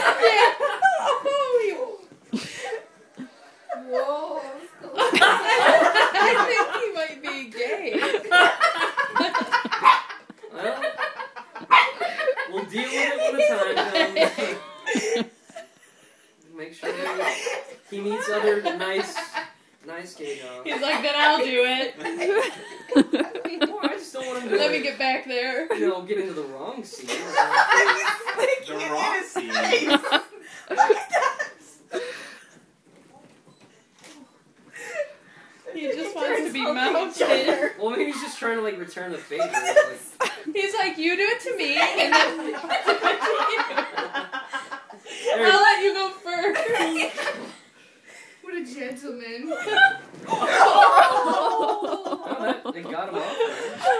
Oh, Whoa. I think he might be gay. Well, we'll deal with it when the time comes. Make sure that he meets other nice, nice gay dogs. He's like, then I'll do it. Well, I just don't want him to Let me get back there. you know, get into the wrong scene face! Look at that! He just wants to be mounted. Well, maybe he's just trying to like return the favor. Like, he's like, you do it to me, and then. I'll let you go first. what a gentleman! oh. oh. oh. They got him off.